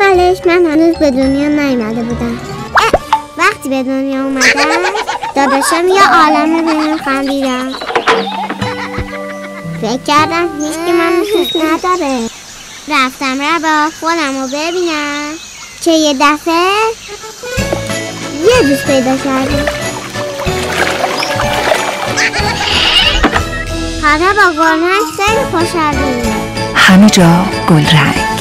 اولش من هنوز به دنیا نیومده بودم. وقتی به دنیا اومدم داداشم یه عالم بهم خندیدم فکر کردم هیچ که من دوست نداره. رفتم ربا خودم رو ببینم. که یه دفعه یه دوست پیدا کردم. حالا با گلرنگ خیلی خوشحالیم. همه جا گلرنگ.